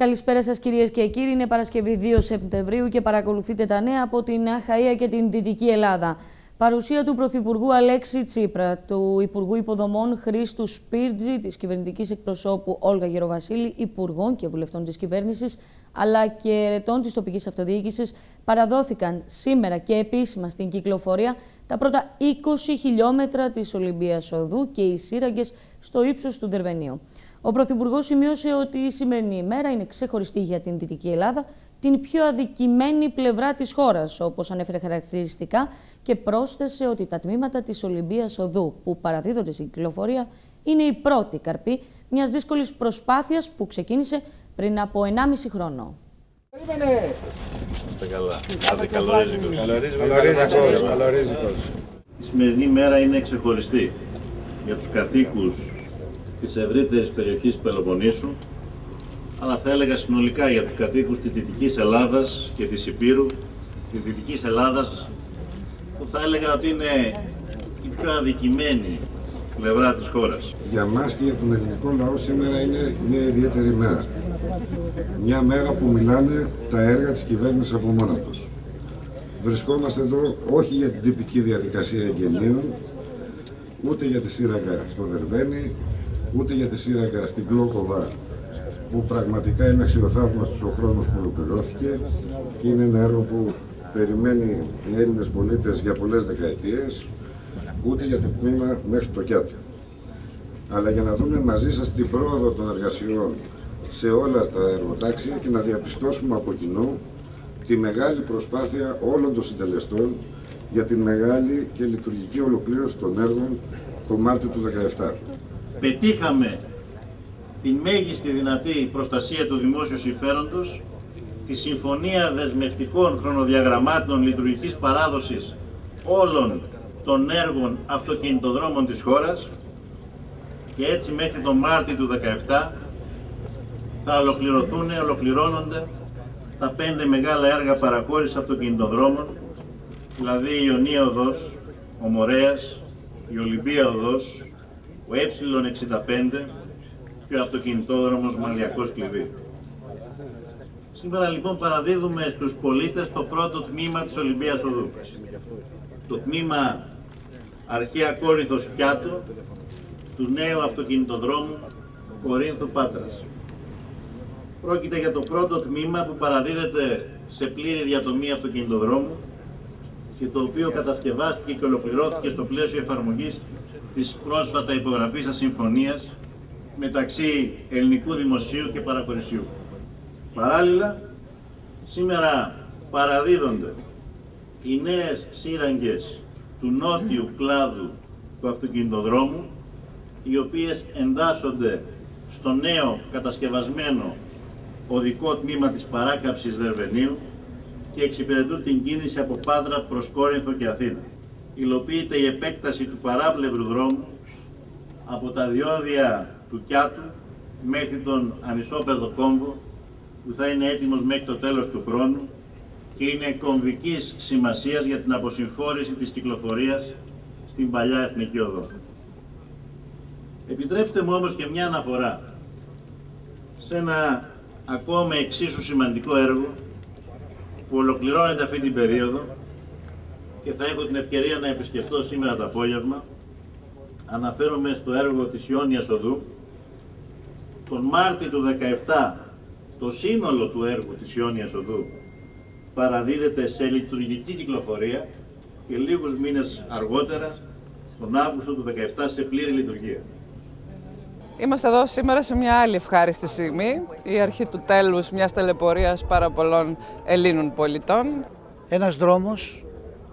Καλησπέρα σας κυρίες και κύριοι. Είναι Παρασκευή 2 Σεπτεμβρίου και παρακολουθείτε τα νέα από την Αχαΐα και την Δυτική Ελλάδα. Παρουσία του Πρωθυπουργού Αλέξη Τσίπρα, του Υπουργού Υποδομών Χρήστου Σπίρτζη, της κυβερνητικής εκπροσώπου Όλγα Γεροβασίλη, υπουργών και βουλευτών της κυβέρνησης, αλλά και ερετών της τοπικής αυτοδιοίκησης, παραδόθηκαν σήμερα και επίσημα στην κυκλοφορία τα πρώτα 20 χιλιόμετρα της Ολυμπίας Οδού και οι σύραγγες στο ύψος του Δερβενίου. Ο Πρωθυπουργός σημείωσε ότι η σημερινή ημέρα είναι ξεχωριστή για την Δυτική Ελλάδα, την πιο αδικημένη πλευρά της χώρας, όπως ανέφερε χαρακτηριστικά και πρόσθεσε ότι τα τμήματα της Ολυμπίας Οδού που παραδίδονται στην κυκλοφορία είναι η πρώτη καρπή μιας δύσκολης προσπάθειας που ξεκίνησε πριν από 1,5 χρόνο. Είστε καλά. Άντε Η σημερινή μέρα είναι ξεχωριστή για τους κατοίκους της ευρύτερης περιοχής Πελοποννήσου, αλλά θα έλεγα συνολικά για τους κατοίκους της Δυτικής Ελλάδας και της Υπήρου, της Δυτικής Ελλάδας, που θα έλεγα ότι είναι η πιο αδικημένη πλευρά της χώρας. Για μας και για τον ελληνικό λαό σήμερα είναι μια ιδιαίτερη μέρα. Μια μέρα που μιλάνε τα έργα της κυβέρνησης από μόνα τους. Βρισκόμαστε εδώ όχι για την τυπική διαδικασία εγγενείων, ούτε για τη σύραγγα στο Δερβένι, ούτε για τη σύραγγα στην Κλόκοβα που πραγματικά είναι αξιοθαύμαστος ο χρόνος που ολοκληρώθηκε και είναι ένα έργο που περιμένει οι Έλληνες πολίτες για πολλές δεκαετίες ούτε για το τμήμα μέχρι το Κιάτο. Αλλά για να δούμε μαζί σας την πρόοδο των εργασιών σε όλα τα εργοτάξια και να διαπιστώσουμε από κοινού τη μεγάλη προσπάθεια όλων των συντελεστών για τη μεγάλη και λειτουργική ολοκλήρωση των έργων το Μάρτιο του 2017 πετύχαμε τη μέγιστη δυνατή προστασία του δημόσιου συμφέροντος, τη συμφωνία δεσμευτικών χρονοδιαγραμμάτων λειτουργικής παράδοσης όλων των έργων αυτοκινητοδρόμων της χώρας και έτσι μέχρι τον Μάρτιο του 2017 θα ολοκληρωθούν, ολοκληρώνονται τα πέντε μεγάλα έργα παραχώρησης αυτοκινητοδρόμων, δηλαδή η Ιωνία Οδός, ο Μορέας, η Ολυμπία Οδός, ο Ε65 και ο αυτοκινητόδρομος Μαλιακός Κλειδί. Σήμερα λοιπόν παραδίδουμε στους πολίτες το πρώτο τμήμα της Ολυμπίας Οδού. Το τμήμα Αρχαία Κόρυθος Κιάτο του νέου αυτοκινητοδρόμου Κορίνθου Πάτρας. Πρόκειται για το πρώτο τμήμα που παραδίδεται σε πλήρη διατομή αυτοκινητοδρόμου και το οποίο κατασκευάστηκε και ολοκληρώθηκε στο πλαίσιο εφαρμογής της πρόσφατα υπογραφής συμφωνίας μεταξύ ελληνικού δημοσίου και παραχωρησίου. Παράλληλα, σήμερα παραδίδονται οι νέες σύραγγες του νότιου κλάδου του αυτοκινητοδρόμου, οι οποίες εντάσσονται στο νέο κατασκευασμένο οδικό τμήμα της παράκαψης Δερβενίου και εξυπηρετούν την κίνηση από Πάτρα προς Κόρινθο και Αθήνα υλοποιείται η επέκταση του παράπλευρου δρόμου από τα διόδια του Κιάτου μέχρι τον ανισόπεδο κόμβο που θα είναι έτοιμος μέχρι το τέλος του χρόνου και είναι κομβικής σημασίας για την αποσυμφόρηση της κυκλοφορίας στην παλιά Εθνική Οδό. Επιτρέψτε μου όμως και μια αναφορά σε ένα ακόμα εξίσου σημαντικό έργο που ολοκληρώνεται αυτή την περίοδο και θα έχω την ευκαιρία να επισκεφτώ σήμερα το απόγευμα. Αναφέρομαι στο έργο της Ιόνιας Οδού. Τον Μάρτιο του 2017 το σύνολο του έργου της Ιόνιας Οδού παραδίδεται σε λειτουργική κυκλοφορία και λίγους μήνες αργότερα, τον Αύγουστο του 2017, σε πλήρη λειτουργία. Είμαστε εδώ σήμερα σε μια άλλη ευχάριστη στιγμή, η αρχή του τέλους μιας τελεπορίας πάρα πολλών Ελλήνων πολιτών. Ένας δρόμος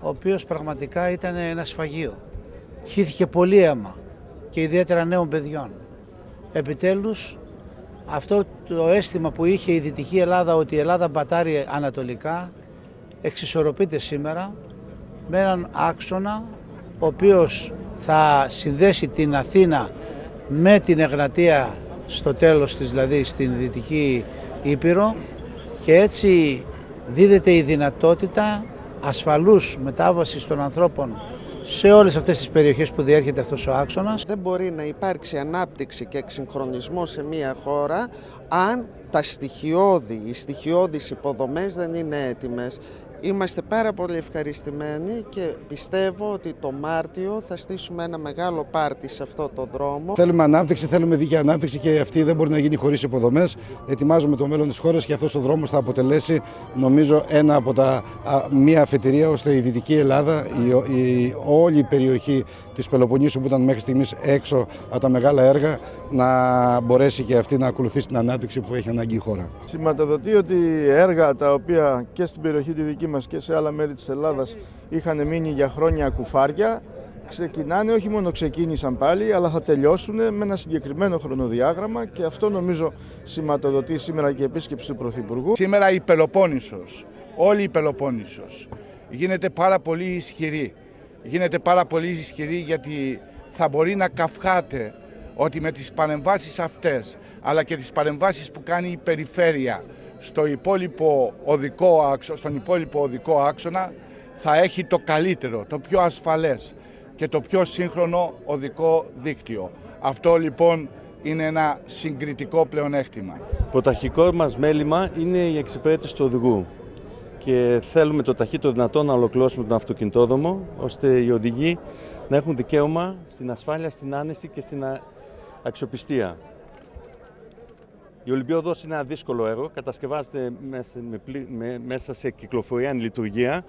ο οποίος πραγματικά ήταν ένα σφαγείο. Χύθηκε πολύ αίμα και ιδιαίτερα νέων παιδιών. Επιτέλους αυτό το αίσθημα που είχε η Δυτική Ελλάδα ότι η Ελλάδα μπατάρει ανατολικά εξισορροπείται σήμερα με έναν άξονα ο οποίος θα συνδέσει την Αθήνα με την Εγνατία στο τέλος της δηλαδή στην Δυτική Ήπειρο και έτσι δίδεται η δυνατότητα ασφαλούς μετάβασης των ανθρώπων σε όλες αυτές τις περιοχές που διέρχεται αυτός ο άξονας. Δεν μπορεί να υπάρξει ανάπτυξη και εξυγχρονισμό σε μια χώρα αν τα στοιχειώδη, οι στοιχειώδεις υποδομές δεν είναι έτοιμες. Είμαστε πάρα πολύ ευχαριστημένοι και πιστεύω ότι το Μάρτιο θα στήσουμε ένα μεγάλο πάρτι σε αυτό το δρόμο. Θέλουμε ανάπτυξη, θέλουμε δίκαια ανάπτυξη και αυτή δεν μπορεί να γίνει χωρίς υποδομές. Ετοιμάζουμε το μέλλον της χώρας και αυτός ο δρόμος θα αποτελέσει νομίζω ένα από τα μία αφετηρία ώστε η Δυτική Ελλάδα, η, η, όλη η περιοχή της Πελοποννήσου που ήταν μέχρι στιγμής έξω από τα μεγάλα έργα να μπορέσει και αυτή να ακολουθήσει την ανάπτυξη που έχει ανάγκη η χώρα. Σηματοδοτεί ότι έργα τα οποία και στην περιοχή τη δική μας και σε άλλα μέρη της Ελλάδας είχαν μείνει για χρόνια κουφάρια ξεκινάνε, όχι μόνο ξεκίνησαν πάλι, αλλά θα τελειώσουν με ένα συγκεκριμένο χρονοδιάγραμμα και αυτό νομίζω σηματοδοτεί σήμερα και η επίσκεψη του Πρωθυπουργού. Σήμερα η Πελοπόννησος, όλη η Πελοπόννησος γίνεται πάρα πολύ ισχυρή. Γίνεται πάρα πολύ ισχυρή γιατί θα μπορεί να καυχάται ότι με τις παρεμβάσεις αυτές αλλά και τις παρεμβάσεις που κάνει η περιφέρεια στο υπόλοιπο οδικό άξονα, στον υπόλοιπο οδικό άξονα θα έχει το καλύτερο, το πιο ασφαλές και το πιο σύγχρονο οδικό δίκτυο. Αυτό λοιπόν είναι ένα συγκριτικό πλεονέκτημα. Πρωταρχικό μας μέλημα είναι η εξυπηρέτηση του οδηγού και θέλουμε το ταχύτερο δυνατό να ολοκληρώσουμε τον αυτοκινητόδρομο ώστε οι οδηγοί να έχουν δικαίωμα στην ασφάλεια, στην άνεση και στην αξιοπιστία. Η Ολυμπιόδος είναι ένα δύσκολο έργο, κατασκευάζεται μέσα, με, μέσα σε κυκλοφορία, εν λειτουργία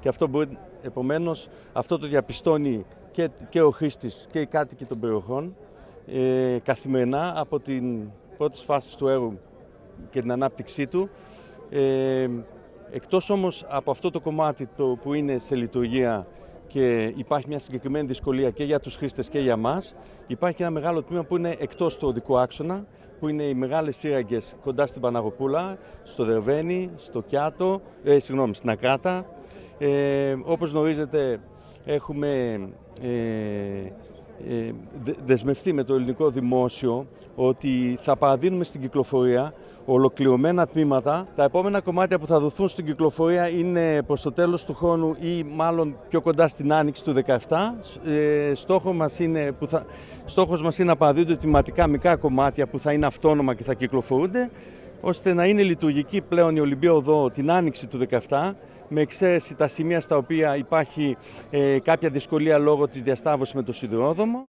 και αυτό μπορεί, επομένως αυτό το διαπιστώνει και, και ο χρήστης και οι κάτοικοι των περιοχών ε, καθημερινά από την πρώτη φάση του έργου και την ανάπτυξή του. Ε, εκτός όμως από αυτό το κομμάτι το, που είναι σε λειτουργία και υπάρχει μια συγκεκριμένη δυσκολία και για τους χρήστες και για μας. Υπάρχει ένα μεγάλο τμήμα που είναι εκτός του οδικού άξονα, που είναι οι μεγάλες σύραγγες κοντά στην Παναγοπούλα, στο Δερβένι, στο Κιάτο, ε, συγγνώμη, στην Ακράτα. Ε, όπως γνωρίζετε έχουμε ε, ε, δεσμευτεί με το ελληνικό δημόσιο ότι θα παραδίνουμε στην κυκλοφορία ολοκληρωμένα τμήματα. Τα επόμενα κομμάτια που θα δοθούν στην κυκλοφορία είναι προς το τέλος του χρόνου ή μάλλον πιο κοντά στην άνοιξη του 2017. Ε, στόχος μας είναι, που θα, στόχος μας είναι να παραδίδονται τιματικά μικρά κομμάτια που θα είναι αυτόνομα και θα κυκλοφορούνται ώστε να είναι λειτουργική πλέον η Ολυμπία Οδό την άνοιξη του 2017 με εξαίρεση τα σημεία στα οποία υπάρχει ε, κάποια δυσκολία λόγω της διασταύρωσης με το σιδηρόδρομο.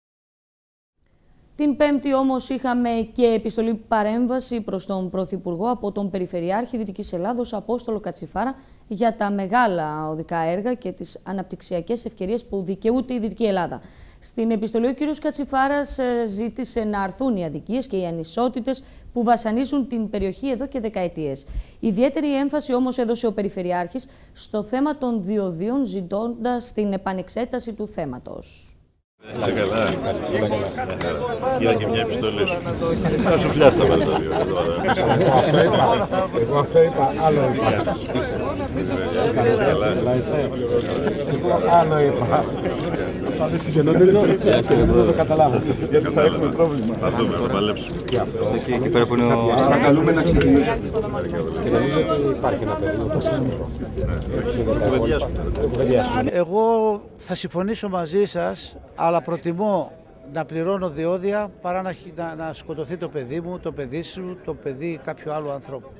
Την Πέμπτη όμως είχαμε και επιστολή παρέμβαση προς τον Πρωθυπουργό από τον Περιφερειάρχη Δυτικής Ελλάδος Απόστολο Κατσιφάρα για τα μεγάλα οδικά έργα και τις αναπτυξιακές ευκαιρίες που δικαιούται η Δυτική Ελλάδα. Στην επιστολή ο κ. Κατσιφάρας ε, ζήτησε να αρθούν οι αδικίες και οι ανισότητες που βασανίζουν την περιοχή εδώ και δεκαετίες. Ιδιαίτερη έμφαση όμως έδωσε ο Περιφερειάρχης στο θέμα των διοδίων ζητώντας την επανεξέταση του θέματος. Είσαι καλά. Είδα και μια επιστολή σου. Θα σου φλιάσει τα βάλει τα δύο. Εγώ αυτό είπα. άλλο είπα. Εγώ άλλο είπα. Και νομίζω δεν το καταλάβω. Γιατί θα έχουμε πρόβλημα. Θα δούμε, θα παλέψουμε. Εκεί πέρα που είναι ο... Παρακαλούμε να ξεκινήσουμε. Και νομίζω ότι υπάρχει ένα παιδί. Εγώ θα συμφωνήσω μαζί σας αλλά προτιμώ να πληρώνω διόδια παρά να, να, να σκοτωθεί το παιδί μου, το παιδί σου, το παιδί κάποιου άλλου ανθρώπου.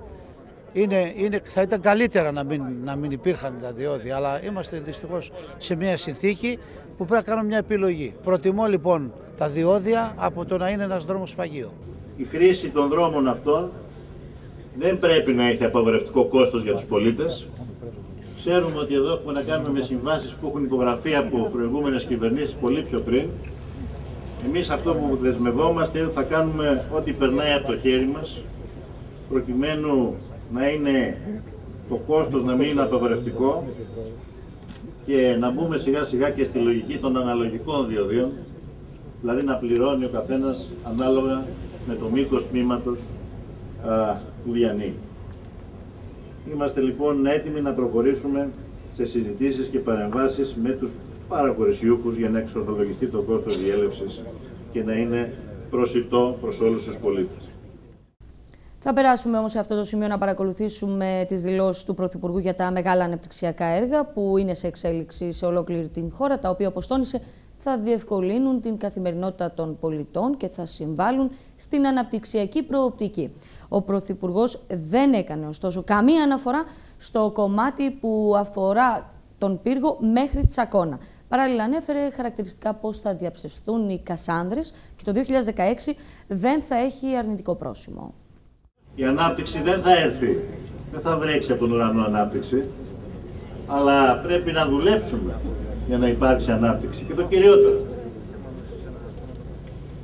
Είναι, είναι, θα ήταν καλύτερα να μην, να μην υπήρχαν τα διόδια, αλλά είμαστε δυστυχώς σε μια συνθήκη που πρέπει να κάνουμε μια επιλογή. Προτιμώ λοιπόν τα διόδια από το να είναι ένας δρόμος φαγείο. Η χρήση των δρόμων αυτών δεν πρέπει να έχει απαγορευτικό κόστος για τους πολίτες. Ξέρουμε ότι εδώ έχουμε να κάνουμε με συμβάσεις που έχουν υπογραφεί από προηγούμενες κυβερνήσεις πολύ πιο πριν. Εμείς αυτό που δεσμευόμαστε είναι ότι θα κάνουμε ό,τι περνάει από το χέρι μας, προκειμένου να είναι το κόστος να μην είναι απαγορευτικό και να μπούμε σιγά σιγά και στη λογική των αναλογικών διοδίων, δηλαδή να πληρώνει ο καθένας ανάλογα με το μήκος τμήματος που διανύει. Είμαστε λοιπόν έτοιμοι να προχωρήσουμε σε συζητήσεις και παρεμβάσεις με τους παραχωρησιούχους για να εξορθολογιστεί το κόστος διέλευσης και να είναι προσιτό προς όλους τους πολίτες. Θα περάσουμε όμως σε αυτό το σημείο να παρακολουθήσουμε τις δηλώσεις του Πρωθυπουργού για τα μεγάλα αναπτυξιακά έργα που είναι σε εξέλιξη σε ολόκληρη την χώρα, τα οποία όπως τόνισε θα διευκολύνουν την καθημερινότητα των πολιτών και θα συμβάλλουν στην αναπτυξιακή προοπτική. Ο Πρωθυπουργός δεν έκανε ωστόσο καμία αναφορά στο κομμάτι που αφορά τον πύργο μέχρι Τσακώνα. Παράλληλα ανέφερε χαρακτηριστικά πώς θα διαψευστούν οι Κασάνδρες και το 2016 δεν θα έχει αρνητικό πρόσημο. Η ανάπτυξη δεν θα έρθει, δεν θα βρέξει από τον ουρανό ανάπτυξη, αλλά πρέπει να δουλέψουμε για να υπάρξει ανάπτυξη. Και το κυριότερο,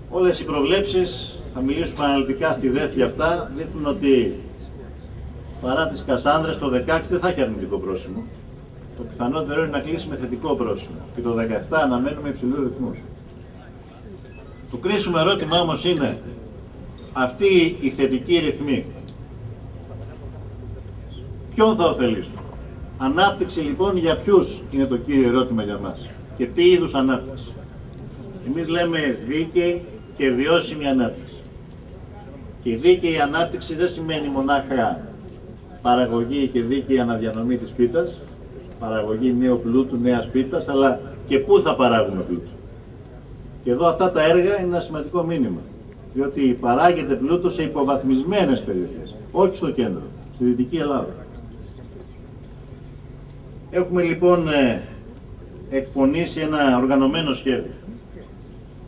όλες οι προβλέψεις, θα μιλήσουμε αναλυτικά στη δέθη αυτά, δείχνουν ότι παρά τις Κασάνδρες το 16 δεν θα έχει αρνητικό πρόσημο. Το πιθανότερο είναι να κλείσει με θετικό πρόσημο και το 17 αναμένουμε υψηλούς ρυθμούς. Το κρίσιμο ερώτημα όμως είναι αυτή η θετική ρυθμή ποιον θα ωφελήσουν. Ανάπτυξη λοιπόν για ποιους είναι το κύριο ερώτημα για μας και τι είδους ανάπτυξη; Εμείς λέμε δίκαιη και βιώσιμη ανάπτυξη. Και η δίκαιη ανάπτυξη δεν σημαίνει μονάχα παραγωγή και δίκαιη αναδιανομή της πίτας, παραγωγή νέου πλούτου, νέας πίτας, αλλά και πού θα παράγουμε πλούτο. Και εδώ αυτά τα έργα είναι ένα σημαντικό μήνυμα, διότι παράγεται πλούτος σε υποβαθμισμένες περιοχές, όχι στο κέντρο, στη Δυτική Ελλάδα. Έχουμε λοιπόν ε, εκπονήσει ένα οργανωμένο σχέδιο,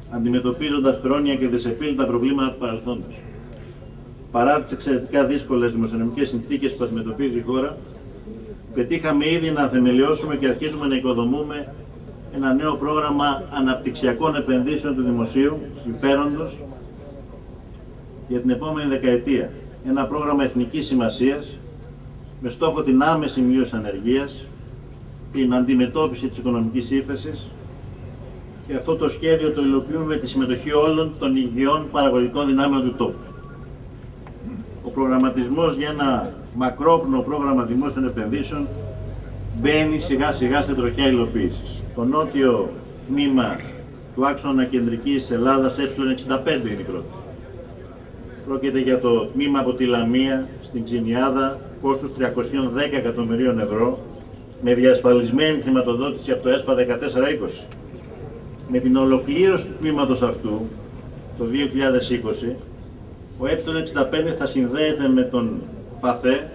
αντιμετωπίζοντας χρόνια και δυσεπίλητα προβλήματα του παρελθόντος. Παρά τις εξαιρετικά δύσκολες δημοσιονομικές συνθήκες που αντιμετωπίζει η χώρα, πετύχαμε ήδη να θεμελιώσουμε και αρχίζουμε να οικοδομούμε ένα νέο πρόγραμμα αναπτυξιακών επενδύσεων του δημοσίου συμφέροντος για την επόμενη δεκαετία. Ένα πρόγραμμα εθνικής σημασίας με στόχο την άμεση μείωση ανεργίας, την αντιμετώπιση της οικονομικής ύφεσης και αυτό το σχέδιο το υλοποιούμε με τη συμμετοχή όλων των υγιών παραγωγικών δυνάμεων του τόπου. Ο προγραμματισμός για ένα μακρόπνο πρόγραμμα δημόσιων επενδύσεων μπαίνει σιγά σιγά σε τροχιά υλοποίησης. Το νότιο τμήμα του άξονα κεντρικής Ελλάδας ε65 είναι η πρώτη. Πρόκειται για το τμήμα από τη Λαμία στην Ξινιάδα κόστους 310 εκατομμυρίων ευρώ με διασφαλισμένη χρηματοδότηση από το ΕΣΠΑ 1420. Με την ολοκλήρωση του τμήματος αυτού το 2020 ο ε65 θα συνδέεται με τον ΠΑΘΕ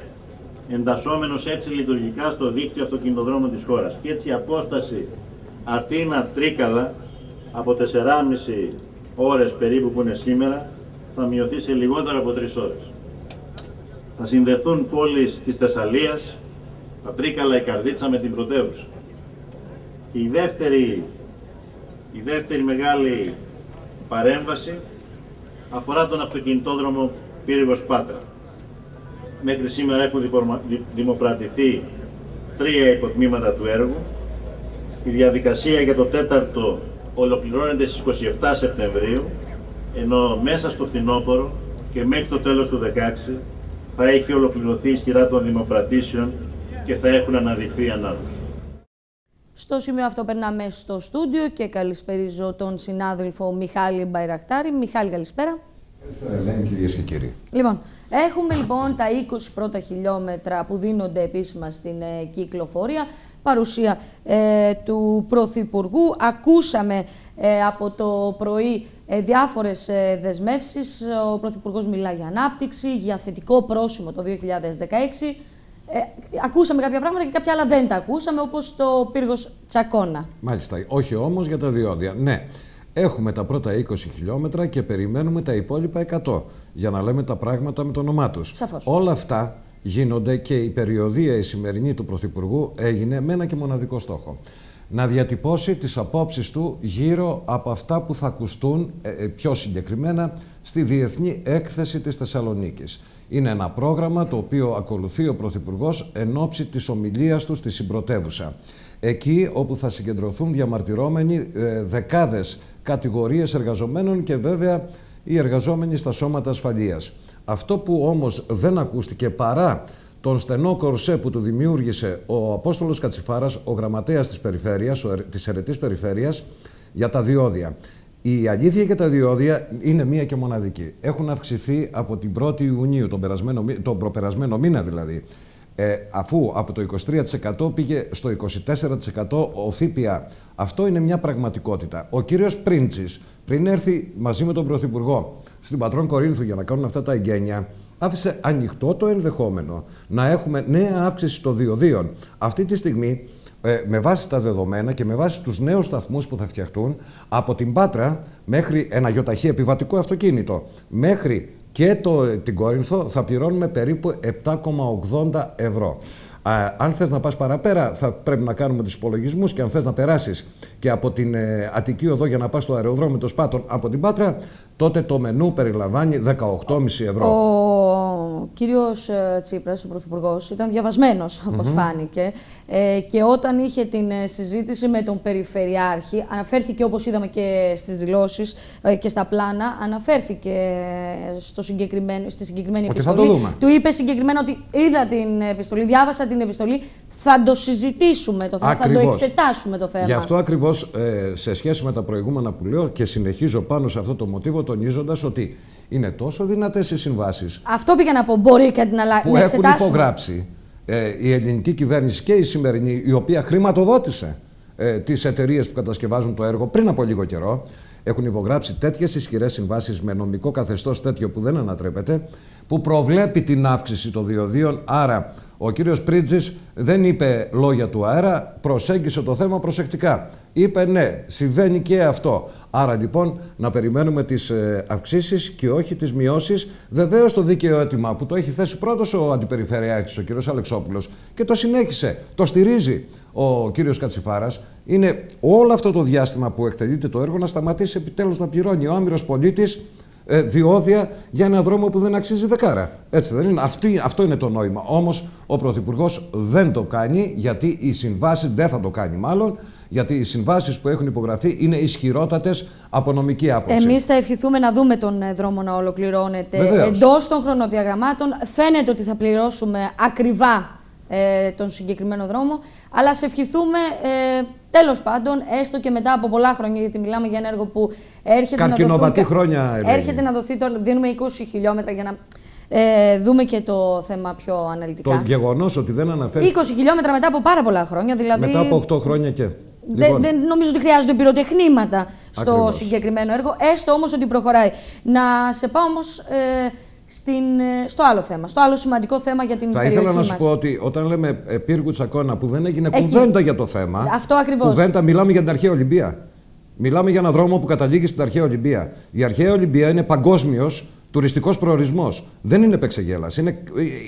εντασσόμενος έτσι λειτουργικά στο δίκτυο αυτοκινητοδρόμων της χώρας. Και έτσι η απόσταση Αθήνα-Τρίκαλα από 4,5 ώρες περίπου που είναι σήμερα θα μειωθεί σε λιγότερο από 3 ώρες. Θα συνδεθούν πόλεις της Θεσσαλίας, τα Τρίκαλα, η Καρδίτσα με την πρωτεύουσα. Και η δεύτερη, η δεύτερη μεγάλη παρέμβαση αφορά τον αυτοκινητόδρομο Πύργος Πάτρα. Μέχρι σήμερα έχουν δημοπρατηθεί τρία υποτμήματα του έργου. Η διαδικασία για το τέταρτο ολοκληρώνεται στις 27 Σεπτεμβρίου, ενώ μέσα στο φθινόπωρο και μέχρι το τέλος του 2016 θα έχει ολοκληρωθεί η σειρά των δημοπρατήσεων και θα έχουν αναδειχθεί ανάδοχοι. Στο σημείο αυτό περνάμε στο στούντιο και καλησπέριζω τον συνάδελφο Μιχάλη Μπαϊρακτάρη. Μιχάλη, καλησπέρα. Καλησπέρα, Ελένη, κυρίες και κύριοι. Λοιπόν, έχουμε λοιπόν τα 20 πρώτα χιλιόμετρα που δίνονται επίσημα στην ε, κυκλοφορία. Παρουσία ε, του Πρωθυπουργού. Ακούσαμε ε, από το πρωί ε, διάφορες δεσμεύσεις. Ο Πρωθυπουργός μιλά για ανάπτυξη, για θετικό πρόσημο το 2016. Ε, ακούσαμε κάποια πράγματα και κάποια άλλα δεν τα ακούσαμε, όπως το πύργος Τσακώνα. Μάλιστα, όχι όμως για τα διόδια. Ναι, έχουμε τα πρώτα 20 χιλιόμετρα και περιμένουμε τα υπόλοιπα 100, για να λέμε τα πράγματα με το όνομά τους. Σαφώς. Όλα αυτά γίνονται και η περιοδία η σημερινή του Πρωθυπουργού έγινε με ένα και μοναδικό στόχο. Να διατυπώσει τις απόψεις του γύρω από αυτά που θα ακουστούν ε, ε, πιο συγκεκριμένα στη Διεθνή Έκθεση της Θεσσαλονίκης. Είναι ένα πρόγραμμα το οποίο ακολουθεί ο Πρωθυπουργός εν ώψη της ομιλίας του στη συμπρωτεύουσα. Εκεί όπου θα συγκεντρωθούν διαμαρτυρόμενοι ε, δεκάδες κατηγορίες εργαζομένων και βέβαια οι εργαζόμενοι στα σώματα ασφαλείας. Αυτό που όμως δεν ακούστηκε παρά τον στενό κορσέ που του δημιούργησε ο Απόστολος Κατσιφάρας, ο γραμματέας της περιφέρειας, της Ερετής Περιφέρειας, για τα διόδια. Η αλήθεια και τα διόδια είναι μία και μοναδική. Έχουν αυξηθεί από την 1η Ιουνίου, τον, περασμένο, τον προπερασμένο μήνα δηλαδή, ε, αφού από το 23% πήγε στο 24% ο ΦΠΑ. Αυτό είναι μια πραγματικότητα. Ο κύριος Πρίντσης, πριν έρθει μαζί με τον Πρωθυπουργό στην Πατρών Κορίνθου για να κάνουν αυτά τα εγγένεια, άφησε ανοιχτό το ενδεχόμενο να έχουμε νέα αύξηση των διοδίων. Αυτή τη στιγμή, ε, με βάση τα δεδομένα και με βάση τους νέους σταθμούς που θα φτιαχτούν, από την Πάτρα μέχρι ένα γιοταχή επιβατικό αυτοκίνητο, μέχρι και το, την Κόρινθο θα πληρώνουμε περίπου 7,80 ευρώ. Αν θες να πας παραπέρα θα πρέπει να κάνουμε τους υπολογισμούς και αν θες να περάσεις και από την ε, Αττική Οδό για να πας στο αεροδρόμιο των Σπάτων από την Πάτρα τότε το μενού περιλαμβάνει 18,5 ευρώ. Ο κύριος ε, Τσίπρας, ο Πρωθυπουργός, ήταν διαβασμένος, όπως φάνηκε. Ε, και όταν είχε την ε, συζήτηση με τον Περιφερειάρχη, αναφέρθηκε όπως είδαμε και στις δηλώσεις και στα πλάνα, αναφέρθηκε στο συγκεκριμένο, στη συγκεκριμένη ότι επιστολή. Θα το δούμε. Του είπε συγκεκριμένα ότι είδα την επιστολή, διάβασα την επιστολή, θα το συζητήσουμε το θέμα, θα το εξετάσουμε το θέμα. Γι' αυτό ακριβώς σε σχέση με τα προηγούμενα που λέω και συνεχίζω πάνω σε αυτό το μοτίβο, τονίζοντας ότι είναι τόσο δυνατές οι συμβάσεις. Αυτό πήγα να πω. Μπορεί και να, που να έχουν υπογράψει ε, η ελληνική κυβέρνηση και η σημερινή, η οποία χρηματοδότησε ε, τις εταιρείες που κατασκευάζουν το έργο πριν από λίγο καιρό. Έχουν υπογράψει τέτοιες ισχυρές συμβάσεις με νομικό καθεστώς τέτοιο που δεν ανατρέπεται, που προβλέπει την αύξηση των διοδίων. Άρα, ο κύριος Πρίτζης δεν είπε λόγια του αέρα, προσέγγισε το θέμα προσεκτικά. Είπε ναι, συμβαίνει και αυτό. Άρα λοιπόν να περιμένουμε τις ε, αυξήσεις και όχι τις μειώσεις. Βεβαίως το δίκαιο αίτημα που το έχει θέσει πρώτος ο Αντιπεριφερειάρχης, ο κύριος Αλεξόπουλος και το συνέχισε, το στηρίζει ο κύριος Κατσιφάρας, είναι όλο αυτό το διάστημα που εκτελείται το έργο να σταματήσει επιτέλους να πληρώνει ο άμυρος πολίτης ε, διόδια για ένα δρόμο που δεν αξίζει δεκάρα. Έτσι δεν είναι. Αυτή, αυτό είναι το νόημα. Όμως ο Πρωθυπουργός δεν το κάνει γιατί οι συμβάσεις δεν θα το κάνει μάλλον γιατί οι συμβάσεις που έχουν υπογραφεί είναι ισχυρότατες από νομική άποψη. Εμείς θα ευχηθούμε να δούμε τον ε, δρόμο να ολοκληρώνεται εντός των χρονοδιαγραμμάτων. Φαίνεται ότι θα πληρώσουμε ακριβά ε, τον συγκεκριμένο δρόμο, αλλά σε ευχηθούμε ε, τέλος πάντων, έστω και μετά από πολλά χρόνια, γιατί μιλάμε για ένα έργο που έρχεται να δοθεί. χρόνια, Έρχεται να δοθεί, τώρα, δίνουμε 20 χιλιόμετρα για να ε, δούμε και το θέμα πιο αναλυτικά. Το γεγονός ότι δεν αναφέρει. 20 χιλιόμετρα μετά από πάρα πολλά χρόνια. Δηλαδή... Μετά από 8 χρόνια και. Λοιπόν. Δεν, νομίζω ότι χρειάζονται πυροτεχνήματα στο συγκεκριμένο έργο. Έστω όμως ότι προχωράει. Να σε πάω όμως ε, στην, ε, στο άλλο θέμα, στο άλλο σημαντικό θέμα για την Θα περιοχή ήθελα να σου μας. πω ότι όταν λέμε πύργου τσακώνα που δεν έγινε Εκεί. κουβέντα για το θέμα. Αυτό ακριβώς. Κουβέντα, μιλάμε για την αρχαία Ολυμπία. Μιλάμε για έναν δρόμο που καταλήγει στην αρχαία Ολυμπία. Η αρχαία Ολυμπία είναι παγκόσμιος τουριστικός προορισμός. Δεν είναι επεξεγέλας. Είναι,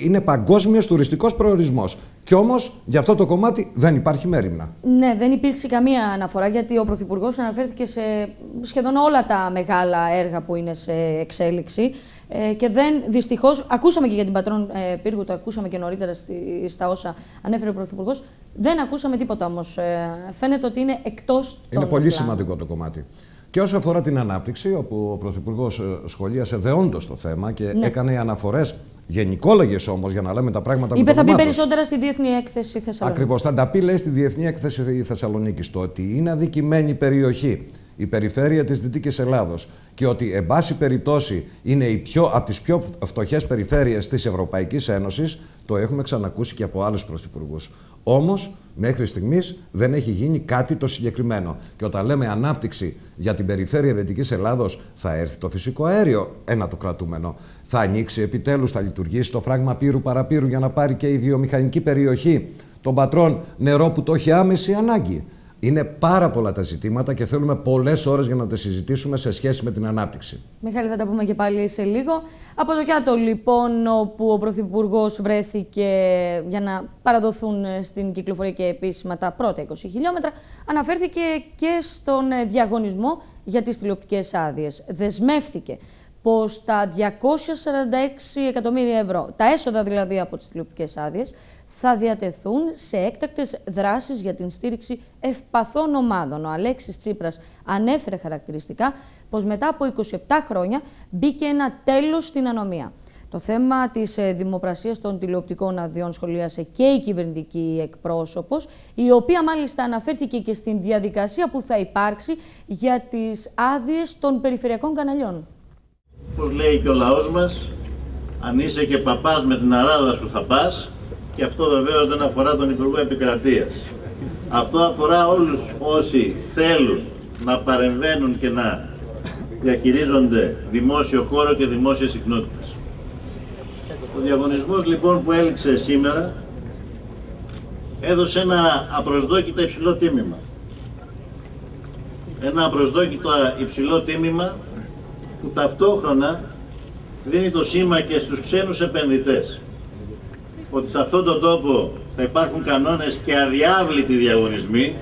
είναι παγκόσμιος τουριστικός προορισμός. Κι όμως για αυτό το κομμάτι δεν υπάρχει μέρημνα. Ναι, δεν υπήρξε καμία αναφορά γιατί ο Πρωθυπουργός αναφέρθηκε σε σχεδόν όλα τα μεγάλα έργα που είναι σε εξέλιξη. Ε, και δεν, δυστυχώς, ακούσαμε και για την πατρόν ε, πύργου, το ακούσαμε και νωρίτερα στη, στα όσα ανέφερε ο Πρωθυπουργός. Δεν ακούσαμε τίποτα όμως. Ε, φαίνεται ότι είναι εκτός των. Είναι πολύ σημαντικό το κομμάτι. Και όσο αφορά την ανάπτυξη, όπου ο Πρωθυπουργός ε, σχολίασε δεόντως το θέμα και ναι. έκανε αναφορές γενικόλογες όμως για να λέμε τα πράγματα Είπε με θα πει περισσότερα στη Διεθνή Έκθεση Θεσσαλονίκης. Ακριβώς. Θα τα πει, λέει, στη Διεθνή Έκθεση Θεσσαλονίκης. Το ότι είναι αδικημένη περιοχή η περιφέρεια της Δυτικής Ελλάδος και ότι, εν πάση περιπτώσει, είναι η πιο, από τις πιο φτωχές περιφέρειες της Ευρωπαϊκής Ένωσης, το έχουμε ξανακούσει και από άλλους πρωθυπουργούς. Όμως, μέχρι στιγμής δεν έχει γίνει κάτι το συγκεκριμένο. Και όταν λέμε ανάπτυξη για την περιφέρεια Δυτικής Ελλάδος, θα έρθει το φυσικό αέριο, ένα το κρατούμενο. Θα ανοίξει επιτέλους, θα λειτουργήσει το φράγμα πύρου παραπύρου για να πάρει και η βιομηχανική περιοχή των πατρών νερό που το έχει άμεση ανάγκη. Είναι πάρα πολλά τα ζητήματα και θέλουμε πολλές ώρες για να τα συζητήσουμε σε σχέση με την ανάπτυξη. Μιχάλη, θα τα πούμε και πάλι σε λίγο. Από το Κιάτο, λοιπόν, όπου ο Πρωθυπουργός βρέθηκε για να παραδοθούν στην κυκλοφορία και επίσημα τα πρώτα 20 χιλιόμετρα, αναφέρθηκε και στον διαγωνισμό για τις τηλεοπτικές άδειες. Δεσμεύθηκε πως τα 246 εκατομμύρια ευρώ, τα έσοδα δηλαδή από τις τηλεοπτικές άδειες, θα διατεθούν σε έκτακτες δράσεις για την στήριξη ευπαθών ομάδων. Ο Αλέξης Τσίπρας ανέφερε χαρακτηριστικά πως μετά από 27 χρόνια μπήκε ένα τέλος στην ανομία. Το θέμα της ε, δημοπρασίας των τηλεοπτικών αδειών σχολίασε και η κυβερνητική εκπρόσωπος, η οποία μάλιστα αναφέρθηκε και στην διαδικασία που θα υπάρξει για τις άδειες των περιφερειακών καναλιών. Όπως λέει και ο λαός μας, αν είσαι και παπάς με την αράδα σου θα πας και αυτό βεβαίως δεν αφορά τον Υπουργό Επικρατείας. Αυτό αφορά όλους όσοι θέλουν να παρεμβαίνουν και να διαχειρίζονται δημόσιο χώρο και δημόσιες συχνότητες. Ο διαγωνισμός λοιπόν που έληξε σήμερα έδωσε ένα απροσδόκητα υψηλό τίμημα. Ένα απροσδόκητα υψηλό τίμημα που ταυτόχρονα δίνει το σήμα και στους ξένους επενδυτές ότι σε αυτόν τον τόπο θα υπάρχουν κανόνες και αδιάβλητοι διαγωνισμοί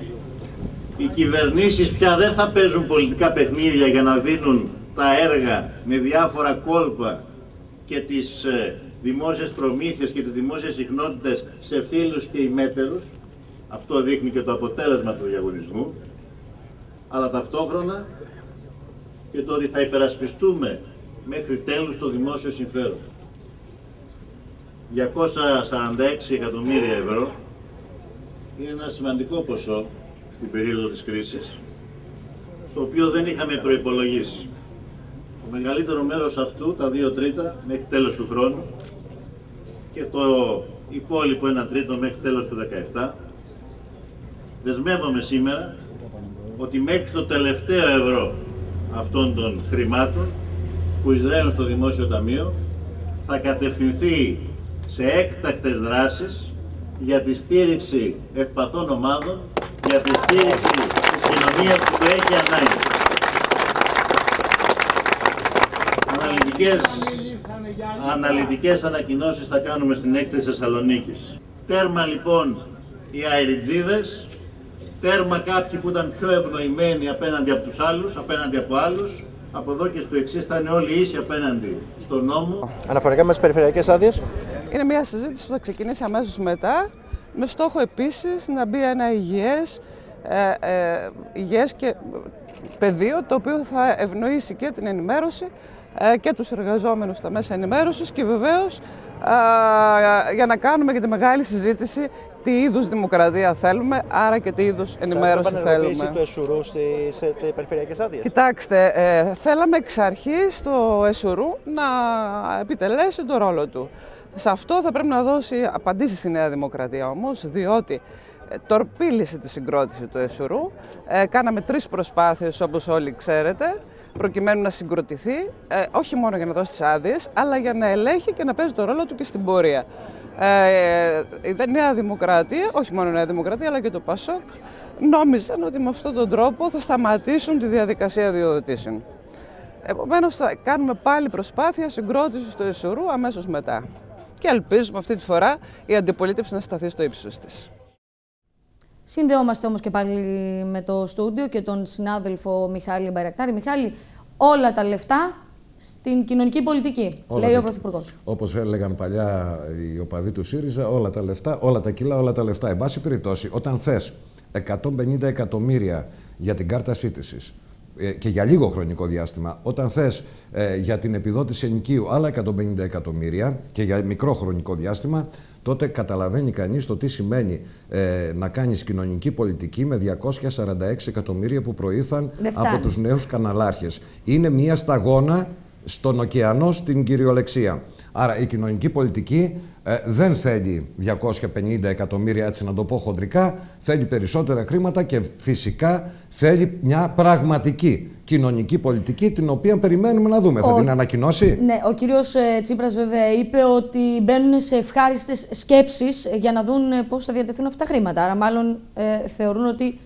οι κυβερνήσεις πια δεν θα παίζουν πολιτικά παιχνίδια για να δίνουν τα έργα με διάφορα κόλπα και τις ε, δημόσιες προμήθειες και τις δημόσιες συχνότητες σε φίλους και ημέτερους. Αυτό δείχνει και το αποτέλεσμα του διαγωνισμού. Αλλά ταυτόχρονα και το ότι θα υπερασπιστούμε μέχρι τέλους το δημόσιο συμφέρον. 246 εκατομμύρια ευρώ είναι ένα σημαντικό ποσό στην περίοδο της κρίσης, το οποίο δεν είχαμε προϋπολογίσει. Το μεγαλύτερο μέρος αυτού, τα δύο τρίτα, μέχρι τέλος του χρόνου και το υπόλοιπο ένα τρίτο μέχρι τέλος του 2017, δεσμεύομαι σήμερα ότι μέχρι το τελευταίο ευρώ αυτών των χρημάτων που εισραίουν στο Δημόσιο Ταμείο θα κατευθυνθεί σε έκτακτες δράσεις για τη στήριξη ευπαθών ομάδων, για τη στήριξη της κοινωνίας που το έχει ανάγκη. Αναλυτικές, αναλυτικές ανακοινώσεις θα κάνουμε στην έκθεση Θεσσαλονίκης. Τέρμα λοιπόν οι αεριτζίδες, τέρμα κάποιοι που ήταν πιο ευνοημένοι απέναντι από τους άλλους, απέναντι από άλλους, από εδώ και στο εξής θα είναι όλοι ίσοι απέναντι στον νόμο. Αναφορικά με τις περιφερειακές άδειες. Είναι μια συζήτηση που θα ξεκινήσει αμέσως μετά, με στόχο επίσης να μπει ένα υγιές ε, ε, υγιές και πεδίο το οποίο θα ευνοήσει και την ενημέρωση ε, και τους εργαζόμενους στα μέσα ενημέρωσης και βεβαίως για να κάνουμε και τη μεγάλη συζήτηση τι είδους δημοκρατία θέλουμε, άρα και τι είδους ενημέρωση θα θέλουμε. το ΕΣΟΥΡΟΥ στις περιφερειακές άδειες. Κοιτάξτε, ε, θέλαμε εξ αρχής το ΕΣΟΥΡΟΥ να επιτελέσει το ρόλο του. Σε αυτό θα πρέπει να δώσει απαντήσεις η Νέα Δημοκρατία όμως, διότι ε, τορπίλησε τη συγκρότηση του ΕΣΟΥΡΟΥ. Ε, κάναμε τρεις προσπάθειες όπως όλοι ξέρετε προκειμένου να συγκροτηθεί, ε, όχι μόνο για να δώσει τις άδειες, αλλά για να ελέγχει και να παίζει το ρόλο του και στην πορεία. Ε, η Νέα Δημοκρατία, όχι μόνο η Νέα Δημοκρατία, αλλά και το ΠΑΣΟΚ, νόμιζαν ότι με αυτόν τον τρόπο θα σταματήσουν τη διαδικασία διοδοτήσεων. Επομένως θα κάνουμε πάλι προσπάθεια συγκρότησης του ΕΣΟΡΟΥ αμέσως μετά. Και ελπίζουμε αυτή τη φορά η αντιπολίτευση να σταθεί στο ύψος της. Συνδεόμαστε όμως και πάλι με το στούντιο και τον συνάδελφο Μιχάλη Μπαϊρακτάρη. Μιχάλη, όλα τα λεφτά στην κοινωνική πολιτική, όλα λέει ο Πρωθυπουργός. Όπως έλεγαν παλιά οι οπαδοί του ΣΥΡΙΖΑ, όλα τα λεφτά, όλα τα κιλά, όλα τα λεφτά. Εν πάση περιπτώσει, όταν θες 150 εκατομμύρια για την κάρτα σύντησης ε, και για λίγο χρονικό διάστημα, όταν θες ε, για την επιδότηση ενοικίου άλλα 150 εκατομμύρια και για μικρό χρονικό διάστημα, τότε καταλαβαίνει κανείς το τι σημαίνει ε, να κάνεις κοινωνική πολιτική με 246 εκατομμύρια που προήλθαν από τους νέους καναλάρχες. Είναι μια σταγόνα στον ωκεανό στην κυριολεξία. Άρα η κοινωνική πολιτική ε, δεν θέλει 250 εκατομμύρια, έτσι να το πω χοντρικά, θέλει περισσότερα χρήματα και φυσικά θέλει μια πραγματική κοινωνική πολιτική την οποία περιμένουμε να δούμε. Θα την ανακοινώσει; Ναι, ο κύριος ε, Τσίπρας βέβαια είπε ότι μπαίνουν σε ευχάριστες σκέψεις για να δουν ε, πώς θα διατεθούν αυτά τα χρήματα. Άρα μάλλον θεωρούν ότι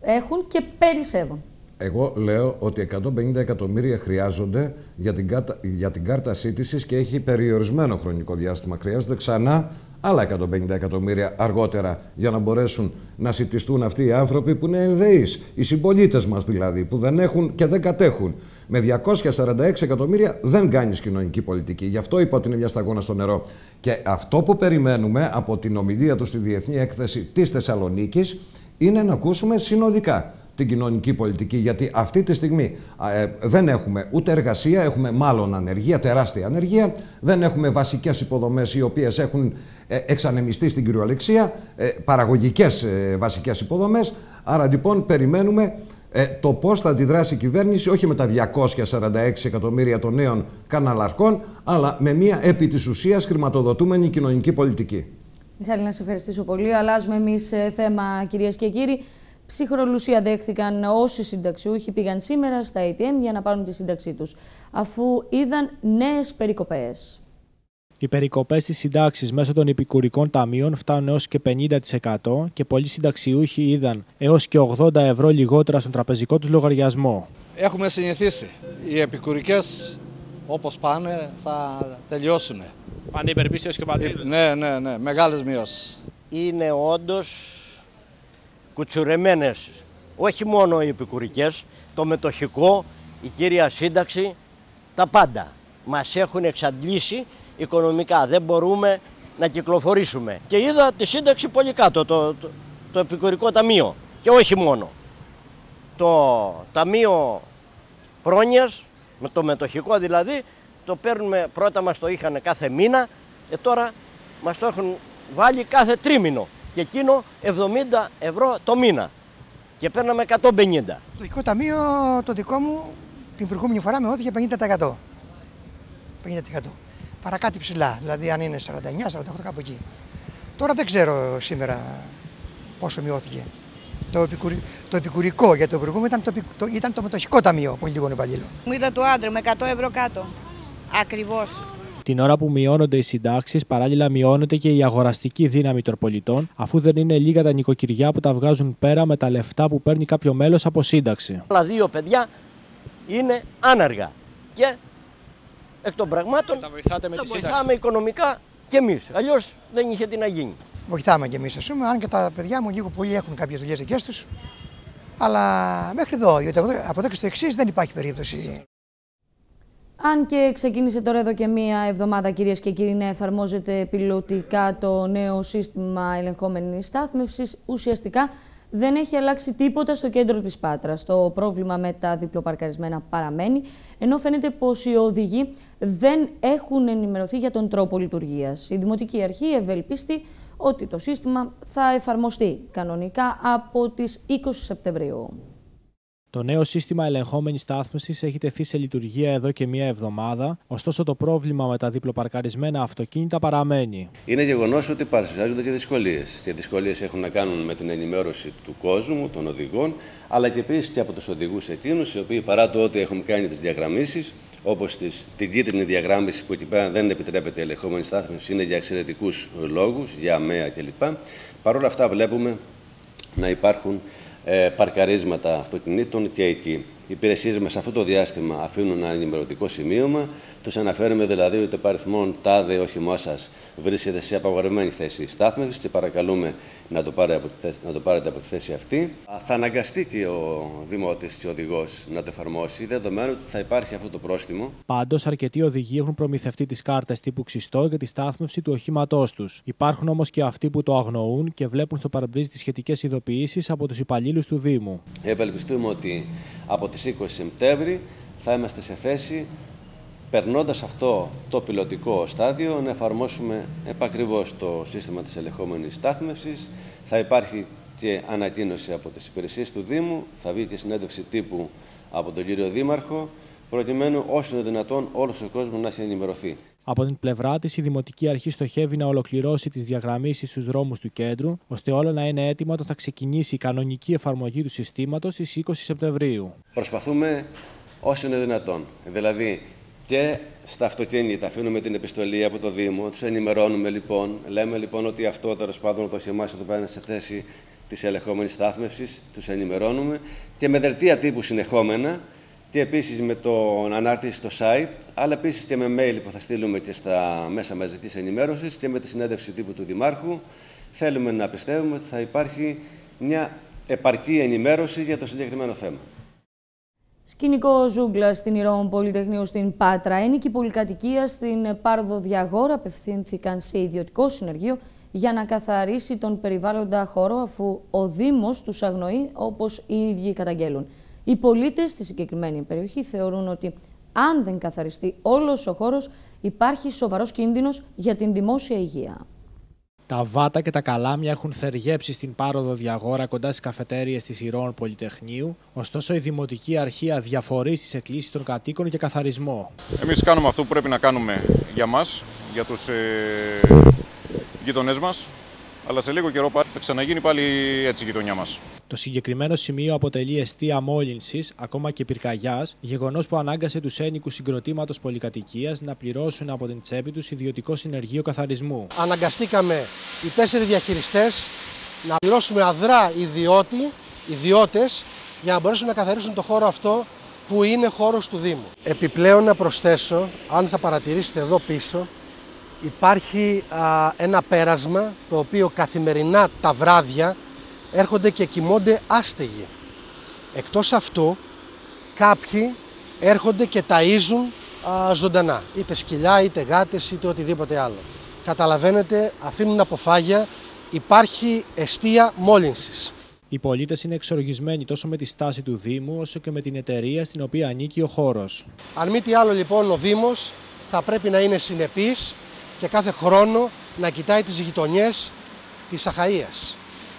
έχουν και περισσεύουν. Εγώ λέω ότι 150 εκατομμύρια χρειάζονται για την, κάτα, για την κάρτα σύντησης και έχει περιορισμένο χρονικό διάστημα. Χρειάζονται ξανά άλλα 150 εκατομμύρια αργότερα για να μπορέσουν να σητιστούν αυτοί οι άνθρωποι που είναι ενδεείς, οι συμπολίτες μας δηλαδή, που δεν έχουν και δεν κατέχουν. Με 246 εκατομμύρια δεν κάνεις κοινωνική πολιτική. Γι' αυτό είπα ότι είναι μια σταγόνα στο νερό. Και αυτό που περιμένουμε από την ομιλία του στη Διεθνή Έκθεση της Θεσσαλονίκης είναι να ακούσουμε συνολικά την κοινωνική πολιτική. Γιατί αυτή τη στιγμή ε, δεν έχουμε ούτε εργασία, έχουμε μάλλον ανεργία, τεράστια ανεργία, δεν έχουμε βασικές υποδομές οι οποίες έχουν ε, εξανεμιστεί στην κυριολεξία, ε, παραγωγικές ε, βασικές υποδομές. Άρα λοιπόν περιμένουμε ε, το πώς θα αντιδράσει η κυβέρνηση όχι με τα 246 εκατομμύρια των νέων καναλαρκών, αλλά με μια επί της ουσίας χρηματοδοτούμενη κοινωνική πολιτική. Μιχάλη, να σε ευχαριστήσω πολύ. Αλλάζουμε εμείς ε, θέμα, κυρίες και κύριοι. Ψυχρολουσία δέχθηκαν όσοι συνταξιούχοι πήγαν σήμερα στα ATM για να πάρουν τη σύνταξή τους, αφού είδαν νέες περικοπές. Οι περικοπές στις συντάξεις μέσω των επικουρικών ταμείων φτάνουν έως και 50% και πολλοί συνταξιούχοι είδαν έως και 80 ευρώ λιγότερα στον τραπεζικό τους λογαριασμό. Έχουμε συνηθίσει. Οι επικουρικές όπως πάνε θα τελειώσουν. Πάνε υπερπίσεως και παντού. Ναι, ναι, ναι. Μεγάλες μειώσεις. Είναι όντως κουτσουρεμένες όχι μόνο οι επικουρικές, το μετοχικό, η κύρια σύνταξη, τα πάντα. Μας έχουν εξαντλήσει οικονομικά, δεν μπορούμε να κυκλοφορήσουμε. Και είδα τη σύνταξη πολύ κάτω, το, το, το επικουρικό ταμείο και όχι μόνο. Το ταμείο πρόνοιας, με το μετοχικό δηλαδή, το παίρνουμε, πρώτα μας το είχαν κάθε μήνα, και τώρα μας το έχουν βάλει κάθε τρίμηνο και εκείνο 70 ευρώ το μήνα και παίρναμε 150. Το δικό ταμείο το δικό μου την προηγούμενη φορά με όθηκε 50%. 50%. Παρακάτω ψηλά, δηλαδή αν είναι 49-48 κάπου εκεί. Τώρα δεν ξέρω σήμερα πόσο μειώθηκε. Το, επικουρι... το επικουρικό για το προηγούμενο ήταν το, το, ήταν το μετοχικό ταμείο λίγων υπαλλήλων. Μου είδα το άντρα με 100 ευρώ κάτω. Ακριβώς. Την ώρα που μειώνονται οι συντάξεις, παράλληλα μειώνεται και η αγοραστική δύναμη των πολιτών, αφού δεν είναι λίγα τα νοικοκυριά που τα βγάζουν πέρα με τα λεφτά που παίρνει κάποιο μέλος από σύνταξη. Άλλα δύο παιδιά είναι άνεργα και εκ των πραγμάτων τα βοηθάτε με τα τη βοηθάμε σύνταξη. οικονομικά και εμείς. Αλλιώς δεν είχε τι να γίνει. Βοηθάμε κι εμείς, ας πούμε, αν και τα παιδιά μου λίγο πολύ έχουν κάποιες δουλειές δικές τους. Αλλά μέχρι εδώ, γιατί από εδώ- από εδώ και στο εξής δεν υπάρχει περίπτωση. Αν και ξεκίνησε τώρα εδώ και μία εβδομάδα, κυρίες και κύριοι, να εφαρμόζεται πιλωτικά το νέο σύστημα ελεγχόμενης στάθμευσης, ουσιαστικά δεν έχει αλλάξει τίποτα στο κέντρο της Πάτρας. Το πρόβλημα με τα διπλοπαρκαρισμένα παραμένει, ενώ φαίνεται πως οι οδηγοί δεν έχουν ενημερωθεί για τον τρόπο λειτουργίας. Η Δημοτική Αρχή ευελπίστη ότι το σύστημα θα εφαρμοστεί κανονικά από τις 20 Σεπτεμβρίου. Το νέο σύστημα ελεγχόμενης στάθμευση έχει τεθεί σε λειτουργία εδώ και μία εβδομάδα, ωστόσο το πρόβλημα με τα διπλοπαρκαρισμένα αυτοκίνητα παραμένει. Είναι γεγονός ότι παρουσιάζονται και δυσκολίες. Και δυσκολίες έχουν να κάνουν με την ενημέρωση του κόσμου, των οδηγών, αλλά και επίσης και από τους οδηγούς εκείνους, οι οποίοι παρά το ότι έχουν κάνει τις διαγραμμίσεις, όπως την κίτρινη διαγράμμιση που εκεί πέρα δεν επιτρέπεται η ελεγχόμενη στάθμευση, είναι για εξαιρετικούς λόγους, για αμαία κλπ. Παρ' όλα αυτά βλέπουμε να υπάρχουν ε, παρκαρίσματα αυτοκινήτων και εκεί. Οι υπηρεσίες μας σε αυτό το διάστημα αφήνουν ένα ενημερωτικό σημείωμα. Τους αναφέρουμε δηλαδή ότι το παριθμόν τάδε όχημό σας βρίσκεται σε απαγορευμένη θέση στάθμευσης και παρακαλούμε να το, πάρε από τη θέση, να το πάρετε από τη θέση αυτή. Θα αναγκαστεί και ο Δημότης και ο οδηγός να το εφαρμόσει, δεδομένου ότι θα υπάρχει αυτό το πρόστιμο. Πάντως, αρκετοί οδηγοί έχουν προμηθευτεί τις κάρτες τύπου ξιστό για τη στάθμευση του οχήματός τους. Υπάρχουν όμως και αυτοί που το αγνοούν και βλέπουν στο παρμπρίζ τις σχετικές ειδοποιήσεις από τους υπαλλήλους του Δήμου. Ευελπιστούμε ότι από τις 20 Σεπτέμβρη θα είμαστε σε θέση, περνώντας αυτό το πιλωτικό στάδιο, να εφαρμόσουμε επακριβώς το σύστημα της ελεγχόμενης στάθμευσης. Θα υπάρχει και ανακοίνωση από τις υπηρεσίες του Δήμου, θα βγει και συνέντευξη τύπου από τον κύριο Δήμαρχο, προκειμένου όσο είναι δυνατόν όλος ο κόσμος να έχει ενημερωθεί. Από την πλευρά της, η Δημοτική Αρχή στοχεύει να ολοκληρώσει τις διαγραμμίσεις στους δρόμους του κέντρου, ώστε όλα να είναι έτοιμα όταν θα ξεκινήσει η κανονική εφαρμογή του συστήματος στις 20 Σεπτεμβρίου. Προσπαθούμε όσο είναι δυνατόν. Δηλαδή και στα αυτοκίνητα αφήνουμε την επιστολή από το Δήμο, τους ενημερώνουμε λοιπόν. Λέμε λοιπόν ότι αυτό τέλος πάντων το χεμά εδώ πέρα είναι σε θέση της ελεγχόμενης στάθμευσης, τους ενημερώνουμε και με δελτία τύπου συνεχόμενα και επίσης με τον ανάρτηση στο site, αλλά επίσης και με mail που θα στείλουμε και στα μέσα μαζικής ενημέρωσης και με τη συνέντευξη τύπου του Δημάρχου. Θέλουμε να πιστεύουμε ότι θα υπάρχει μια επαρκή ενημέρωση για το συγκεκριμένο θέμα. Σκηνικό ζούγκλα στην Ηρών Πολυτεχνείου στην Πάτρα. Ένικοι πολυκατοικία στην Πάρδο Διαγόρα απευθύνθηκαν σε ιδιωτικό συνεργείο για να καθαρίσει τον περιβάλλοντα χώρο αφού ο Δήμος τους αγνοεί όπως οι ίδιοι καταγγέλουν. Οι πολίτες στη συγκεκριμένη περιοχή θεωρούν ότι αν δεν καθαριστεί όλος ο χώρος υπάρχει σοβαρός κίνδυνος για την δημόσια υγεία. Τα βάτα και τα καλάμια έχουν θεργέψει στην πάροδο Διαγόρα κοντά στις καφετέρειε της Ηρών Πολυτεχνείου. Ωστόσο, η Δημοτική Αρχή αδιαφορεί στις εκκλήσεις των κατοίκων για καθαρισμό. Εμείς κάνουμε αυτό που πρέπει να κάνουμε για μας, για τους ε, γειτονές μας. Αλλά σε λίγο καιρό θα ξαναγίνει πάλι έτσι η γειτονιά μας. Το συγκεκριμένο σημείο αποτελεί αιστεία μόλυνση, ακόμα και πυρκαγιάς, γεγονός που ανάγκασε τους ένοικου συγκροτήματος πολυκατοικίας να πληρώσουν από την τσέπη τους ιδιωτικό συνεργείο καθαρισμού. Αναγκαστήκαμε οι τέσσερις διαχειριστές να πληρώσουμε αδρά ιδιώτη, ιδιώτες για να μπορέσουν να καθαρίσουν το χώρο αυτό που είναι χώρος του Δήμου. Επιπλέον να προσθέσω, αν θα παρατηρήσετε εδώ πίσω, υπάρχει α, ένα πέρασμα το οποίο καθημερινά τα βράδια έρχονται και κοιμώνται άστεγοι. Εκτός αυτού, κάποιοι έρχονται και ταΐζουν α, ζωντανά, είτε σκυλιά, είτε γάτες, είτε οτιδήποτε άλλο. Καταλαβαίνετε, αφήνουν αποφάγια, υπάρχει αιστεία μόλυνσης. Οι πολίτες είναι εξοργισμένοι τόσο με τη στάση του Δήμου όσο και με την εταιρεία στην οποία ανήκει ο χώρος. Αν μη τι άλλο λοιπόν ο Δήμος θα πρέπει να είναι συνεπής και κάθε χρόνο να κοιτάει τις γειτονιές της Αχαΐας.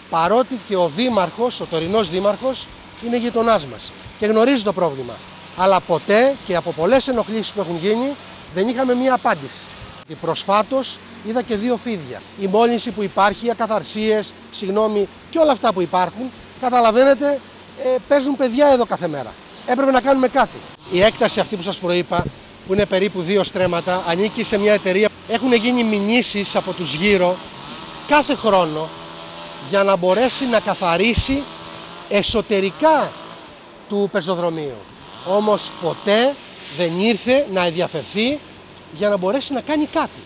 Παρότι και ο Δήμαρχος, ο τωρινός Δήμαρχος, είναι γειτονάς μας και γνωρίζει το πρόβλημα. Αλλά ποτέ και από πολλές ενοχλήσεις που έχουν γίνει δεν είχαμε μία απάντηση. Και προσφάτως είδα και δύο φίδια. Η μόλυνση που υπάρχει, οι ακαθαρσίες, συγγνώμη και όλα αυτά που υπάρχουν, καταλαβαίνετε, ε, παίζουν παιδιά εδώ κάθε μέρα. Έπρεπε να κάνουμε κάτι. Η έκταση αυτή που σας προείπα, που είναι περίπου δύο στρέμματα, ανήκει σε μια εταιρεία. Έχουν γίνει μηνύσεις από τους γύρω κάθε χρόνο για να μπορέσει να καθαρίσει εσωτερικά του πεζοδρομίου. Όμως ποτέ δεν ήρθε να ενδιαφερθεί για να μπορέσει να κάνει κάτι.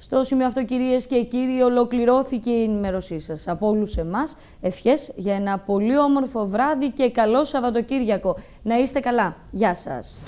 Στο σημείο αυτό κυρίες και κύριοι ολοκληρώθηκε η ενημέρωσή σας. Από όλους εμάς ευχές για ένα πολύ όμορφο βράδυ και καλό Σαββατοκύριακο. Να είστε καλά. Γεια σας.